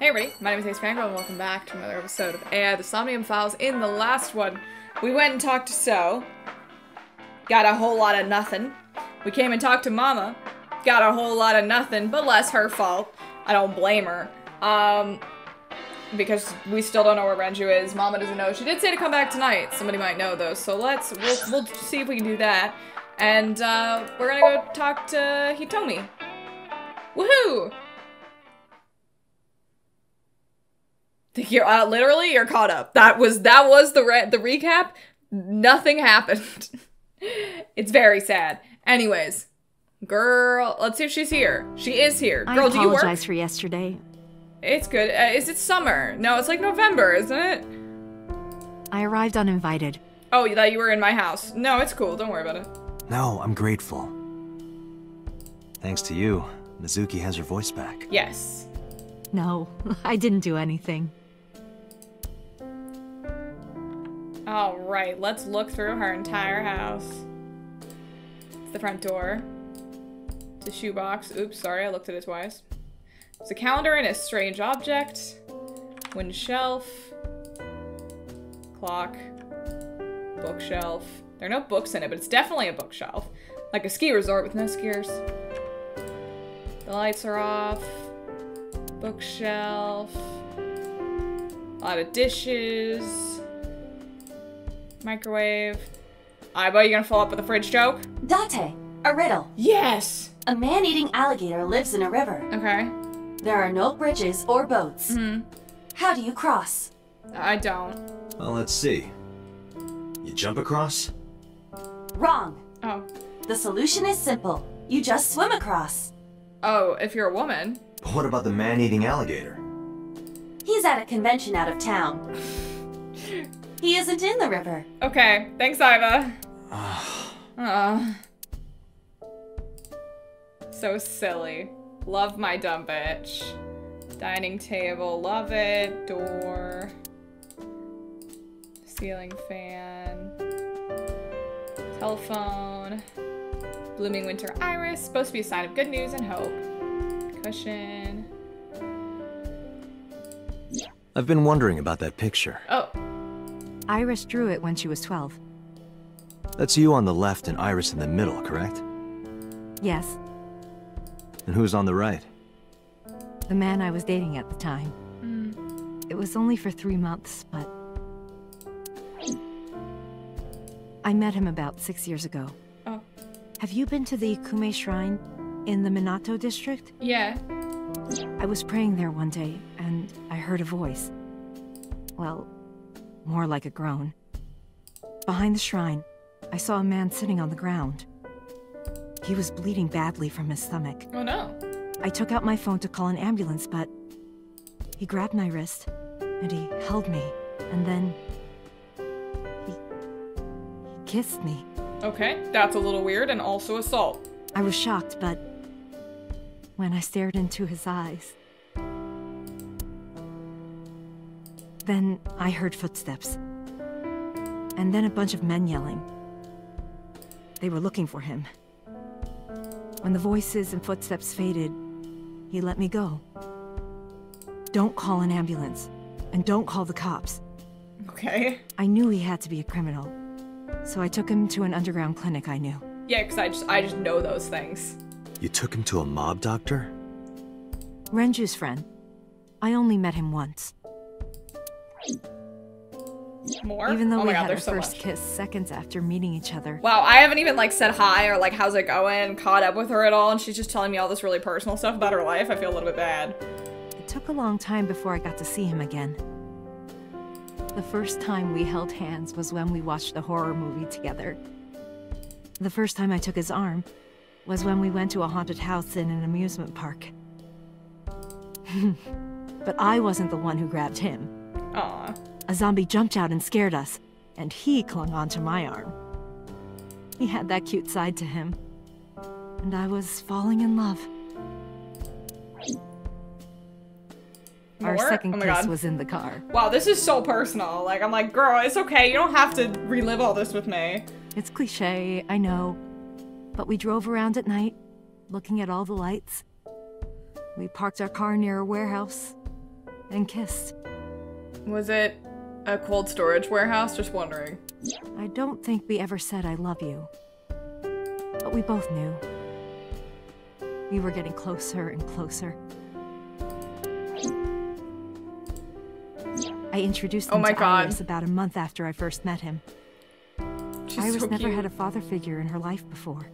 Hey everybody, my name is Ace Fangirl and welcome back to another episode of AI The Somnium Files. In the last one, we went and talked to So. Got a whole lot of nothing. We came and talked to Mama. Got a whole lot of nothing, but less her fault. I don't blame her. Um, because we still don't know where Renju is. Mama doesn't know. She did say to come back tonight. Somebody might know though, so let's, we'll, we'll see if we can do that. And, uh, we're gonna go talk to Hitomi. Woohoo! You're uh, literally you're caught up. That was that was the re- the recap. Nothing happened. it's very sad. Anyways, girl, let's see if she's here. She is here. Girl, I do you work? apologize for yesterday. It's good. Uh, is it summer? No, it's like November, isn't it? I arrived uninvited. Oh, you thought you were in my house. No, it's cool. Don't worry about it. No, I'm grateful. Thanks to you, Mizuki has her voice back. Yes. No, I didn't do anything. All right, let's look through her entire house. It's the front door. It's a shoebox. Oops, sorry, I looked at it twice. It's a calendar and a strange object. Wind shelf. Clock. Bookshelf. There are no books in it, but it's definitely a bookshelf. Like a ski resort with no skiers. The lights are off. Bookshelf. A lot of dishes. Microwave. I bet you're gonna follow up with a fridge joke? Date, a riddle. Yes! A man-eating alligator lives in a river. Okay. There are no bridges or boats. Hmm. How do you cross? I don't. Well, let's see. You jump across? Wrong. Oh. The solution is simple. You just swim across. Oh, if you're a woman. But what about the man-eating alligator? He's at a convention out of town. he isn't in the river. Okay, thanks, Aiba. Aw. So silly. Love my dumb bitch. Dining table, love it. Door. Ceiling fan. Telephone. Blooming winter iris, supposed to be a sign of good news and hope. Cushion. I've been wondering about that picture. Oh, Iris drew it when she was 12. That's you on the left and Iris in the middle, correct? Yes, And who's on the right? the man I was dating at the time. mm, It was only for three months, but... I met him about six years ago. oh, Have you been to the Kume Shrine in the Minato district? yeah. I was praying there one day, and I heard a voice. Well, more like a groan. Behind the shrine, I saw a man sitting on the ground. He was bleeding badly from his stomach. Oh no. I took out my phone to call an ambulance, but he grabbed my wrist and he held me, and then he, he kissed me. Okay, that's a little weird and also assault. I was shocked, but when I stared into his eyes, then I heard footsteps. And then a bunch of men yelling. They were looking for him. When the voices and footsteps faded, he let me go. Don't call an ambulance, and don't call the cops. Okay. I knew he had to be a criminal, so I took him to an underground clinic I knew. Yeah, because I just I just know those things. You took him to a mob doctor? Renju's friend. I only met him once. More? Even though oh we god, had our so first much. kiss seconds after meeting each other. Wow, I haven't even like said hi or like how's it going, caught up with her at all, and she's just telling me all this really personal stuff about her life. I feel a little bit bad. It took a long time before I got to see him again. The first time we held hands was when we watched a horror movie together. The first time I took his arm was when we went to a haunted house in an amusement park. but I wasn't the one who grabbed him. Aw. A zombie jumped out and scared us, and he clung onto my arm. He had that cute side to him. And I was falling in love. Our second Oh kiss was in the car. Wow, this is so personal. Like I'm like, girl, it's okay. You don't have to relive all this with me. It's cliche, I know. But we drove around at night, looking at all the lights. We parked our car near a warehouse. and kissed. Was it a cold storage warehouse? Just wondering. I don't think we ever said I love you. But we both knew. We were getting closer and closer. I introduced Oh him my to God. Iris about a month after I first met him. She's Iris so never had a father figure in her life before.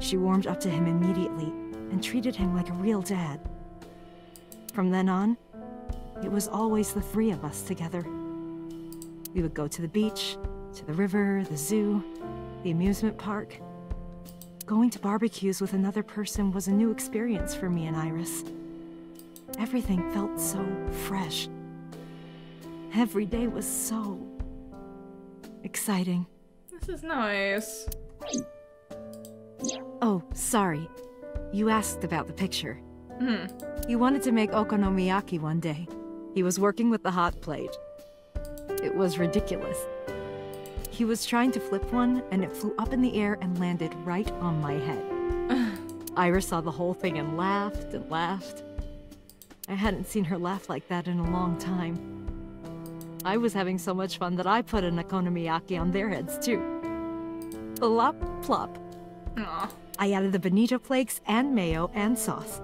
She warmed up to him immediately and treated him like a real dad. From then on, it was always the three of us together. We would go to the beach, to the river, the zoo, the amusement park. Going to barbecues with another person was a new experience for me and Iris. Everything felt so fresh. Every day was so exciting. This is nice. Oh, sorry. You asked about the picture. Hmm. He wanted to make okonomiyaki one day. He was working with the hot plate. It was ridiculous. He was trying to flip one, and it flew up in the air and landed right on my head. Iris saw the whole thing and laughed and laughed. I hadn't seen her laugh like that in a long time. I was having so much fun that I put an okonomiyaki on their heads too. Plop, plop. Aw. I added the bonito flakes and mayo and sauce.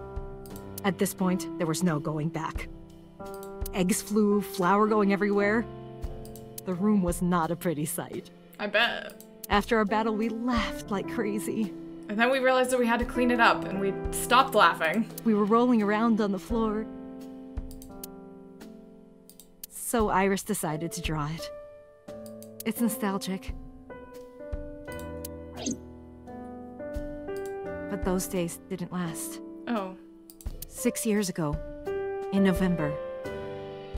At this point, there was no going back. Eggs flew, flour going everywhere. The room was not a pretty sight. I bet. After our battle, we laughed like crazy. And then we realized that we had to clean it up, and we stopped laughing. We were rolling around on the floor. So Iris decided to draw it. It's nostalgic. But those days didn't last. Oh. Six years ago, in November,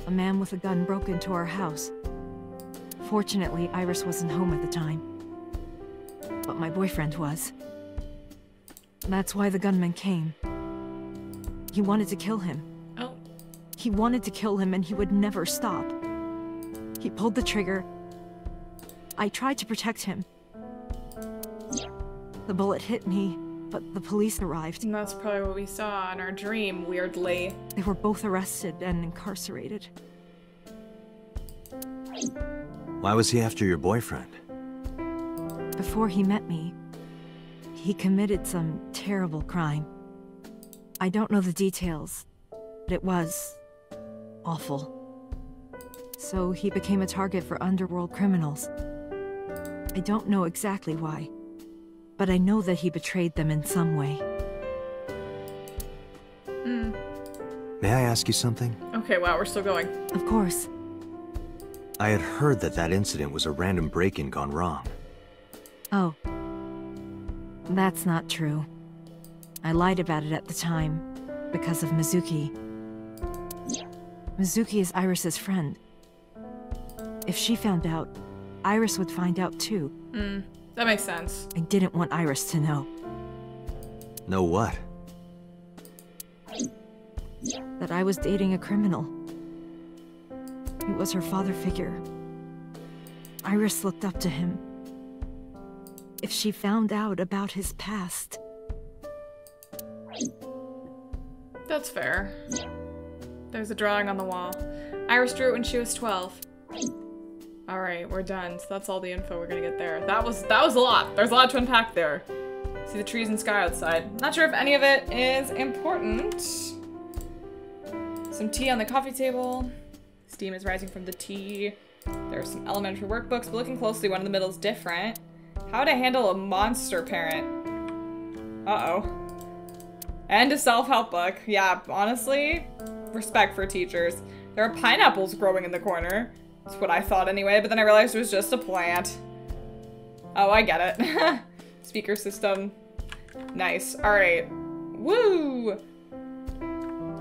a man with a gun broke into our house. Fortunately, Iris wasn't home at the time. But my boyfriend was. That's why the gunman came. He wanted to kill him. Oh. He wanted to kill him and he would never stop. He pulled the trigger. I tried to protect him. The bullet hit me, but the police arrived. And that's probably what we saw in our dream, weirdly. They were both arrested and incarcerated. Why was he after your boyfriend? Before he met me, he committed some terrible crime. I don't know the details, but it was awful. So he became a target for underworld criminals. I don't know exactly why, but I know that he betrayed them in some way. Hmm. May I ask you something? Okay, wow, we're still going. Of course, I had heard that that incident was a random break-in gone wrong. Oh. That's not true. I lied about it at the time because of Mizuki. Mizuki is Iris's friend. If she found out, Iris would find out too. Hmm. That makes sense. I didn't want Iris to know Know what? that I was dating a criminal. He was her father figure. Iris looked up to him. If she found out about his past, That's fair. There's a drawing on the wall. Iris drew it when she was 12. Alright, we're done. So that's all the info we're gonna get there. That was that was a lot. There's a lot to unpack there. See the trees and sky outside. Not sure if any of it is important. Some tea on the coffee table. Steam is rising from the tea. There's some elementary workbooks, but looking closely, one in the middle is different. How to handle a monster parent. Uh-oh. And a self-help book. Yeah, honestly, respect for teachers. There are pineapples growing in the corner. That's what I thought anyway, but then I realized it was just a plant. Oh, I get it. Speaker system. Nice. Alright. Woo!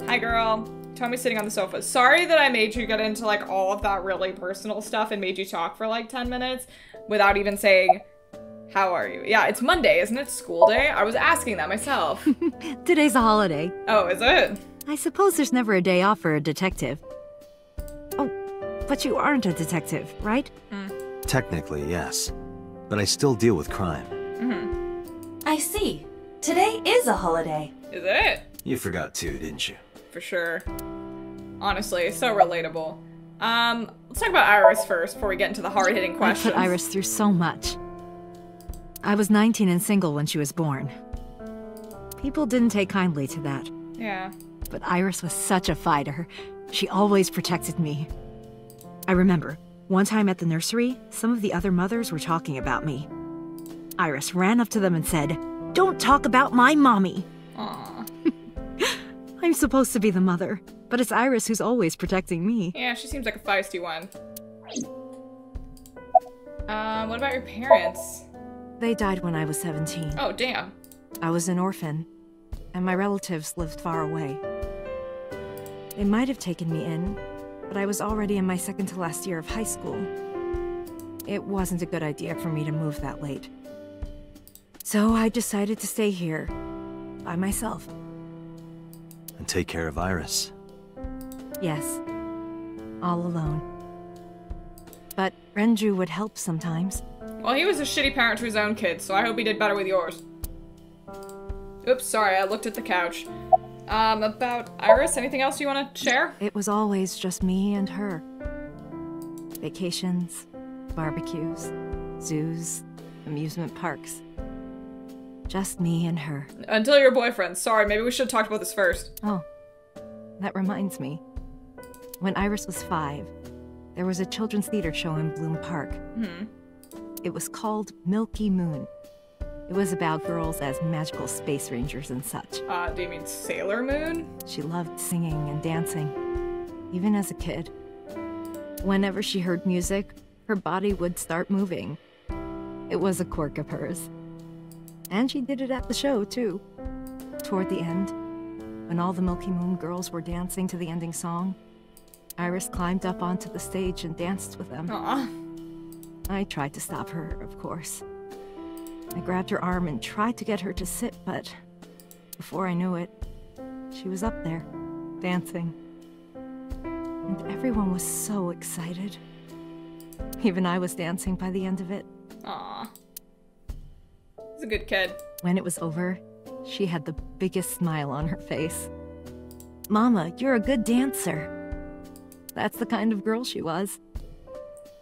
Hi, girl. Tommy's sitting on the sofa. Sorry that I made you get into, like, all of that really personal stuff and made you talk for, like, 10 minutes without even saying, how are you? Yeah, it's Monday, isn't it? School day? I was asking that myself. today's a holiday. oh, is it? I suppose there's never a day off for a detective. But you aren't a detective, right? Technically, yes. But I still deal with crime. I see. Today is a holiday. Is it? You forgot too, didn't you? For sure. Honestly, it's so relatable. Um, let's talk about Iris first before we get into the hard-hitting I questions. put Iris through so much. I was 19 and single when she was born. People didn't take kindly to that, Yeah. but Iris was such a fighter. She always protected me. I remember, one time at the nursery, some of the other mothers were talking about me. Iris ran up to them and said, Don't talk about my mommy! Aw. I'm supposed to be the mother, but it's Iris who's always protecting me. Yeah, she seems like a feisty one. Uh, what about your parents? They died when I was 17. Oh, damn. I was an orphan, and my relatives lived far away. They might have taken me in, but I was already in my second to last year of high school. It wasn't a good idea for me to move that late. So I decided to stay here, by myself. And take care of Iris. Yes, all alone. But Renju would help sometimes. Well, he was a shitty parent to his own kids, so I hope he did better with yours. Oops, sorry, I looked at the couch. Um, about Iris, anything else you want to share? It was always just me and her. Vacations, barbecues, zoos, amusement parks. Just me and her. Until your boyfriend. Sorry, maybe we should have talked about this first. Oh, that reminds me. When Iris was five, there was a children's theater show in Bloom Park. Hmm. It was called Milky Moon. It was about girls as magical space rangers and such. Uh, do you mean Sailor Moon? She loved singing and dancing, even as a kid. Whenever she heard music, her body would start moving. It was a quirk of hers. And she did it at the show, too. Toward the end, when all the Milky Moon girls were dancing to the ending song, Iris climbed up onto the stage and danced with them. Aw. I tried to stop her, of course. I grabbed her arm and tried to get her to sit, but before I knew it, she was up there, dancing. And everyone was so excited. Even I was dancing by the end of it. Aw. He's a good kid. When it was over, she had the biggest smile on her face. Mama, you're a good dancer. That's the kind of girl she was.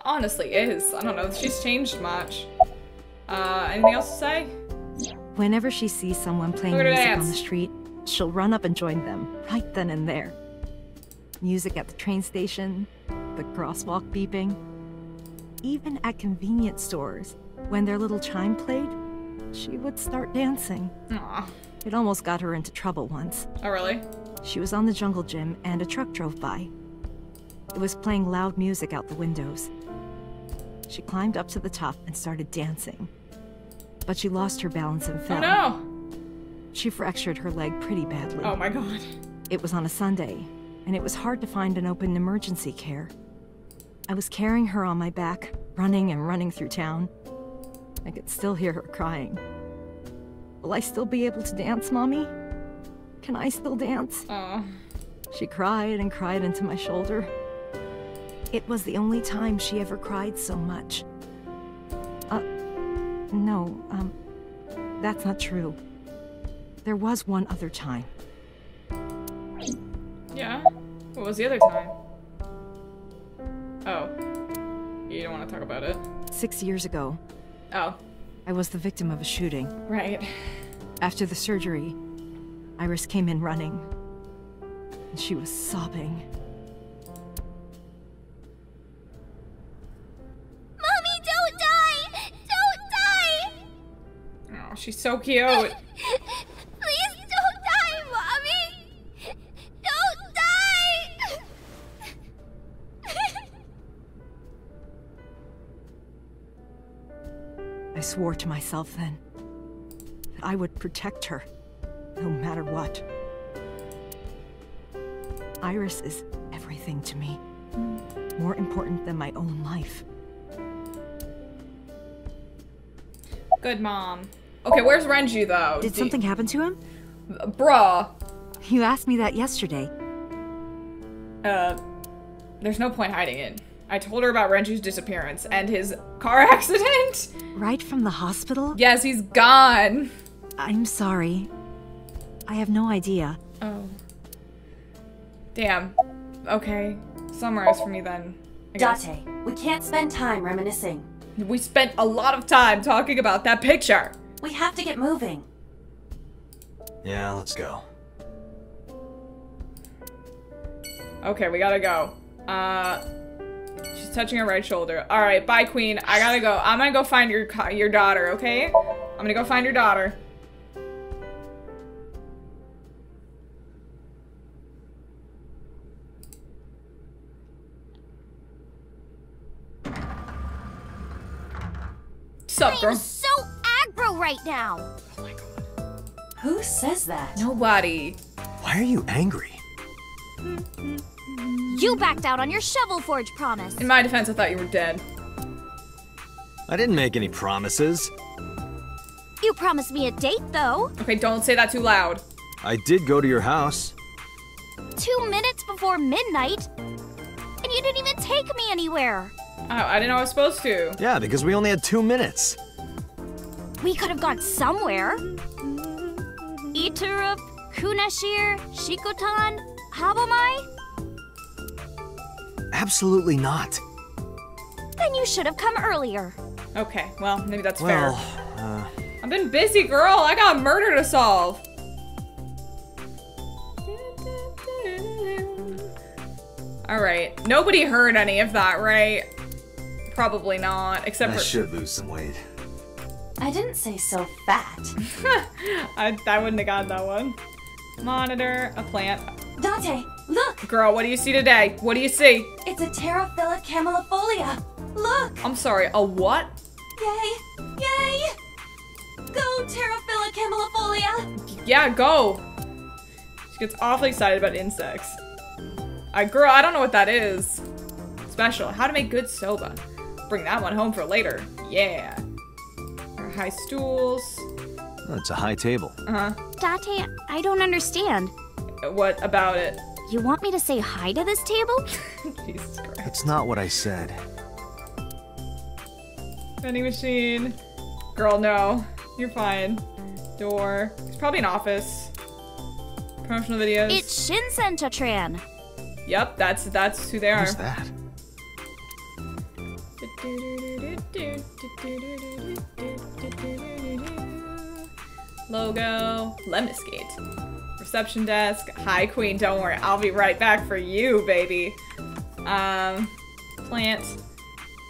Honestly, is. I don't know she's changed much. Uh, anything else to say? Whenever she sees someone playing Look at her music on the street, she'll run up and join them, right then and there. Music at the train station, the crosswalk beeping. Even at convenience stores, when their little chime played, she would start dancing. Aw. It almost got her into trouble once. Oh, really? She was on the jungle gym and a truck drove by. It was playing loud music out the windows. She climbed up to the top and started dancing. But she lost her balance and fell. Oh, fell. no! She fractured her leg pretty badly. Oh my god. It was on a Sunday, and it was hard to find an open emergency care. I was carrying her on my back, running and running through town. I could still hear her crying. Will I still be able to dance, Mommy? Can I still dance? Oh. She cried and cried into my shoulder. It was the only time she ever cried so much. No, um, that's not true. There was one other time. Yeah? What was the other time? Oh. You don't want to talk about it? Six years ago, Oh. I was the victim of a shooting. Right. After the surgery, Iris came in running. And she was sobbing. She's so cute. Please don't die, Mommy! Don't die! I swore to myself then that I would protect her, no matter what. Iris is everything to me, more important than my own life. Good mom. Okay, where's Renju though? Did Do- something happen to him? Bruh. You asked me that yesterday. Uh, there's no point hiding it. I told her about Renju's disappearance and his car accident. Right from the hospital? Yes, he's gone. I'm sorry. I have no idea. Oh. Damn. okay. Summarize for me then. Date, we can't spend time reminiscing. We spent a lot of time talking about that picture. We have to get moving. Yeah, let's go. Okay, we gotta go. Uh, she's touching her right shoulder. All right, bye, Queen. I gotta go. I'm gonna go find your your daughter. Okay, I'm gonna go find your daughter. Sup, I'm girl? So right now. Who says that? Nobody. Why are you angry? You backed out on your Shovel Forge promise. In my defense, I thought you were dead. I didn't make any promises. You promised me a date, though. Okay, don't say that too loud. I did go to your house. Two minutes before midnight. And you didn't even take me anywhere. Oh, I didn't know I was supposed to. Yeah, because we only had two minutes. We could have gone somewhere. Iturup, Kunashir, Shikotan, Habomai? Absolutely not. Then you should have come earlier. Okay, well, maybe that's Well, fair. uh, I've been busy, girl. I got a murder to solve. All right. Nobody heard any of that, right? Probably not, except I for should lose some weight. I didn't say so fat. I, I wouldn't have gotten that one. Monitor a plant. Dante, look! Girl, what do you see today? What do you see? It's a Pterophylla camellifolia. Look! I'm sorry, a what? Yay! Yay! Go Pterophylla camellifolia! Yeah, go. She gets awfully excited about insects. I girl, I don't know what that is. Special. How to make good soba. Bring that one home for later. Yeah. Our high stools. Oh, it's a high table. Uh Date, I don't understand. What about it? You want me to say hi to this table? Jesus Christ. It's not what I said. Vending machine. Girl, no. You're fine. Door. It's probably an office. Promotional videos. It's Shinsen Tatran. Yep, that's that's who they are. Who's that? Logo, Lemniscate. Reception desk. Hi, Queen. Don't worry. I'll be right back for you, baby. Um, plant.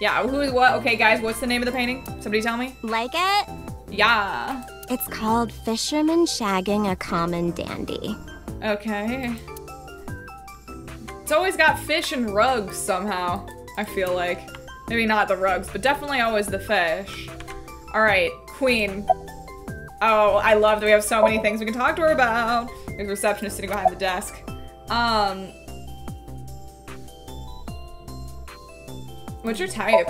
Yeah, who, what? Okay, guys, what's the name of the painting? Somebody tell me? Like it? Yeah. It's called Fisherman Shagging a Common Dandy. Okay. It's always got fish and rugs somehow, I feel like. Maybe not the rugs, but definitely always the fish. Alright, Queen. Oh, I love that we have so many things we can talk to her about. There's a receptionist sitting behind the desk. Um. What's your type?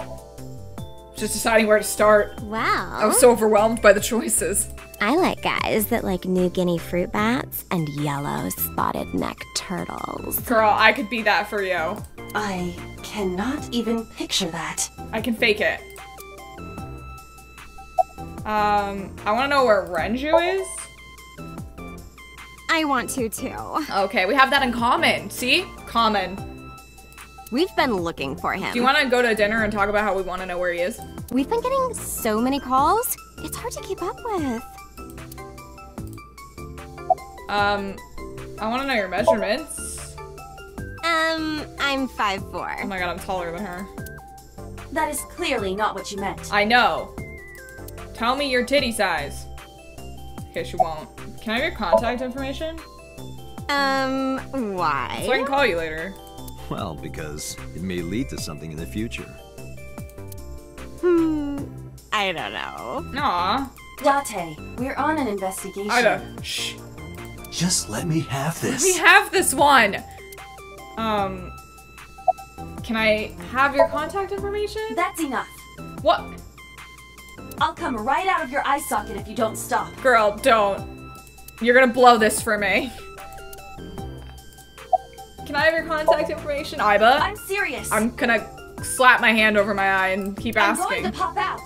Just deciding where to start. Wow. I was so overwhelmed by the choices. I like guys that like New Guinea fruit bats and yellow spotted neck turtles. Girl, I could be that for you. I cannot even picture that. I can fake it. Um, I want to know where Renju is. I want to too. Okay, we have that in common. See? Common. We've been looking for him. Do you want to go to dinner and talk about how we want to know where he is? We've been getting so many calls. It's hard to keep up with. Um, I want to know your measurements. Um, I'm 5'4". Oh my god, I'm taller than her. That is clearly not what you meant. I know. Tell me your titty size. Okay, she won't. Can I have your contact information? Um, why? So I can call you later. Well, because it may lead to something in the future. Hmm, I don't know. Aw. Date, we're on an investigation. Aiba. Shh. Just let me have this. We this. have this one. Um, can I have your contact information? That's enough. What? I'll come right out of your eye socket if you don't stop. Girl, don't. You're gonna blow this for me. Can I have your contact information, Aiba? I'm serious. I'm gonna slap my hand over my eye and keep I'm asking. going to pop out.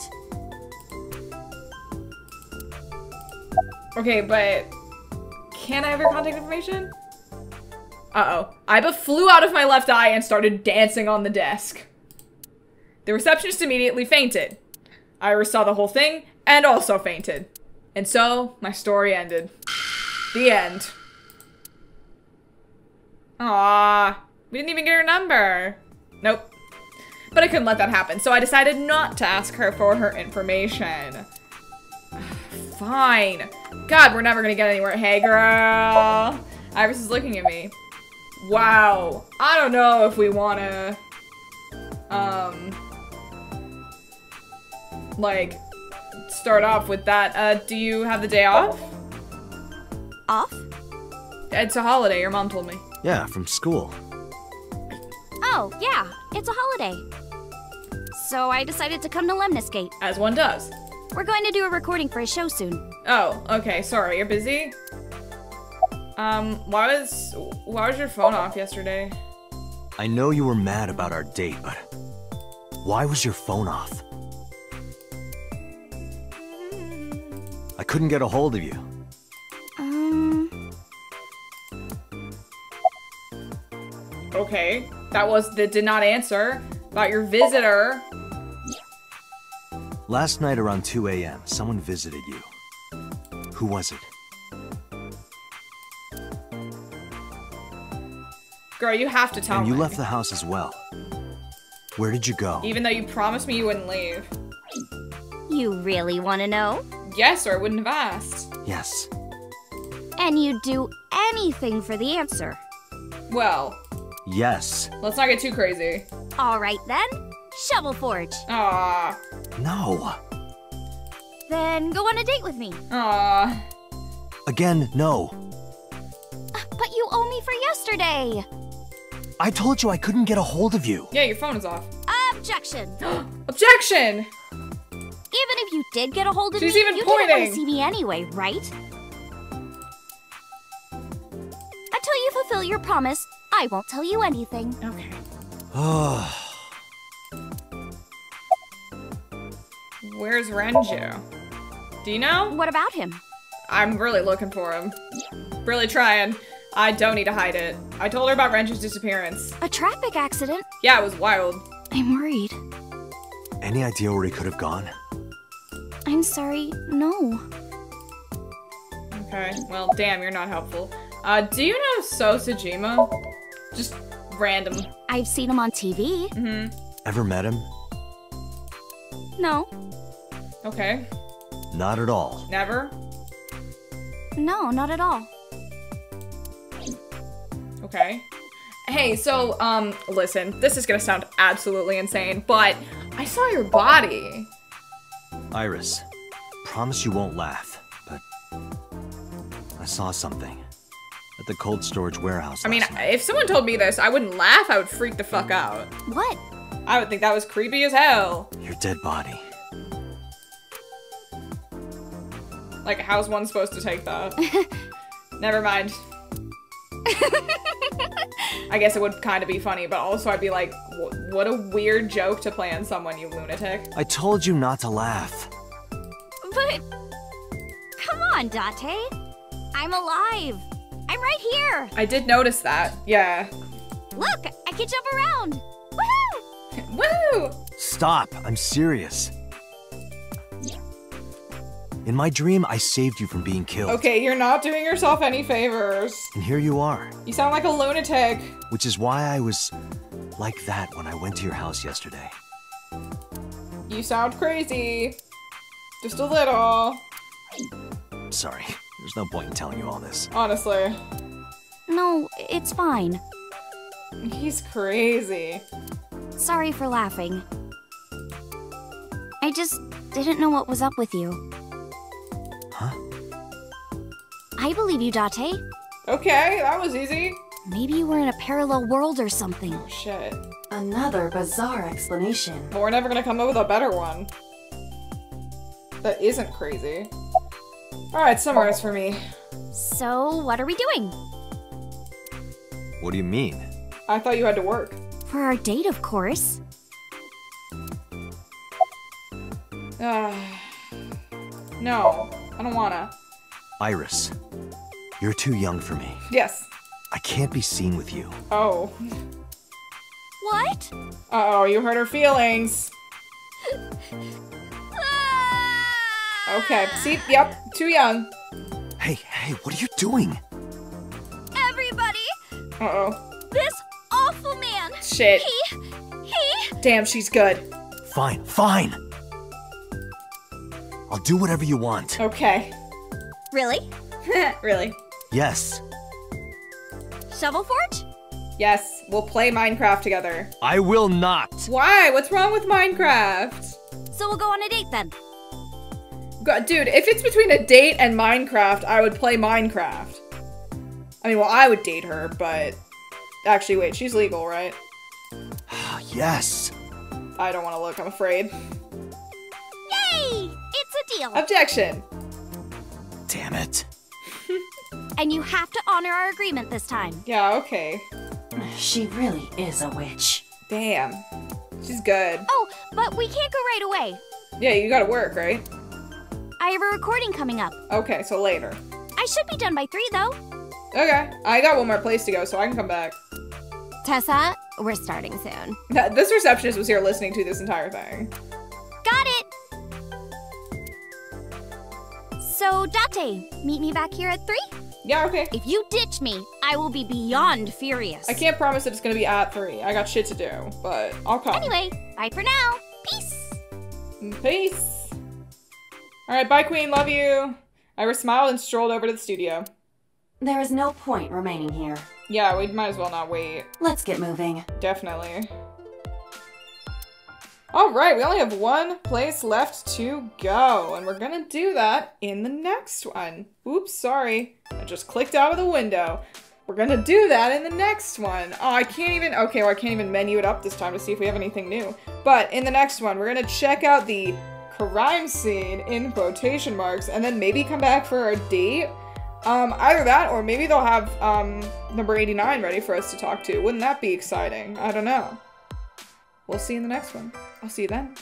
Okay, but can I have your contact information? Uh-oh. Aiba flew out of my left eye and started dancing on the desk. The receptionist immediately fainted. Iris saw the whole thing and also fainted. And so, my story ended. The end. Aww. We didn't even get her number. Nope. But I couldn't let that happen, so I decided not to ask her for her information. Fine. God, we're never gonna get anywhere. Hey, girl. Iris is looking at me. Wow. I don't know if we wanna, um, like, start off with that. Uh, do you have the day off? Off? It's a holiday, your mom told me. Yeah, from school. Oh, yeah, it's a holiday. So I decided to come to Lemniscate. As one does. We're going to do a recording for a show soon. Oh, okay, sorry, you're busy? Um, why was, why was your phone off yesterday? I know you were mad about our date, but why was your phone off? I couldn't get a hold of you. Um, Okay, that was the did not answer about your visitor. Last night around 2 a.m., someone visited you. Who was it? Girl, you have to tell me. and you me. left the house as well. Where did you go? Even though you promised me you wouldn't leave. you really want to know? Yes, or I wouldn't have asked. Yes. And you'd do anything for the answer. Well, Yes. let's not get too crazy. All right then, Shovel Forge. Ah, No. Then go on a date with me. ah. Again, no. But you owe me for yesterday. I told you I couldn't get a hold of you. Yeah, your phone is off. Objection. Objection! Even if you did get a hold of She's me, even you didn't want to see me anyway, right? Until you fulfill your promise, I won't tell you anything. Okay. Where's Renju? Do you know? What about him? I'm really looking for him. Really trying. I don't need to hide it. I told her about Renju's disappearance. A traffic accident? Yeah, it was wild. I'm worried. any idea where he could have gone? I'm sorry, no. Okay, well, damn, you're not helpful. Uh, do you know So Sejima? Just random. I've seen him on TV. Mm-hmm. Ever met him? No, Okay. Not at all. Never? no, not at all. Okay. Hey, so, um, listen, this is gonna sound absolutely insane, but I saw your body. Iris, promise you won't laugh, but I saw something at the cold storage warehouse. I mean, night. if someone told me this, I wouldn't laugh, I would freak the fuck out. What? I would think that was creepy as hell. your dead body. Like, how's one supposed to take that? Never mind. I guess it would kind of be funny, but also I'd be like, what a weird joke to play on someone, you lunatic. I told you not to laugh. But come on, Date. I'm alive. I'm right here. I did notice that. Yeah. Look, I can jump around. Woohoo! Woo! Stop, I'm serious. In my dream, I saved you from being killed. Okay, you're not doing yourself any favors. And here you are, You sound like a lunatic. which is why I was like that when I went to your house yesterday. You sound crazy. Just a little. Sorry, there's no point in telling you all this. Honestly. No, it's fine. He's crazy. Sorry for laughing. I just didn't know what was up with you. Huh? I believe you, Date. Okay, that was easy. Maybe you were in a parallel world or something. Oh, shit. Another bizarre explanation. But we're never gonna come up with a better one. That isn't crazy. Alright, summarize for me. So, what are we doing? What do you mean? I thought you had to work. For our date, of course. Ah. no, I don't wanna. Iris, you're too young for me. Yes, I can't be seen with you. Oh. What? Uh-oh, you hurt her feelings. Okay, see, yep, too young. Hey, hey, what are you doing? Everybody, Uh-oh. this awful man. Shit. He, he. Damn, she's good. Fine, fine. I'll do whatever you want. Okay. Really? really? Yes, Shovel Forge? Yes, we'll play Minecraft together. I will not. Why? What's wrong with Minecraft? So we'll go on a date then. God, dude, if it's between a date and Minecraft, I would play Minecraft. I mean, well, I would date her, but... Actually, wait, she's legal, right? yes. I don't want to look, I'm afraid. Yay! It's a deal. Objection! Damn it. and you have to honor our agreement this time. Yeah, okay. She really is a witch. Damn. She's good. Oh, but we can't go right away. Yeah, you gotta work, right? I have a recording coming up. Okay, so later. I should be done by three though. Okay, I got one more place to go, so I can come back. Tessa, we're starting soon. This receptionist was here listening to this entire thing. Got it. So, Date, meet me back here at three? Yeah, okay. If you ditch me, I will be beyond furious. I can't promise that it's gonna be at 3. I got shit to do, but I'll come. Anyway, bye for now. Peace. Mm, peace. Alright, bye, Queen. Love you. Iris smiled and strolled over to the studio. There is no point remaining here. Yeah, we might as well not wait. Let's get moving. Definitely. Alright, we only have one place left to go, and we're gonna do that in the next one. Oops, sorry. I just clicked out of the window. We're gonna do that in the next one. Oh, I can't even- okay, well, I can't even menu it up this time to see if we have anything new. But in the next one, we're gonna check out the crime scene in quotation marks, and then maybe come back for our date. Um, either that, or maybe they'll have, um, number 89 ready for us to talk to. Wouldn't that be exciting? I don't know. We'll see you in the next one. I'll see you then.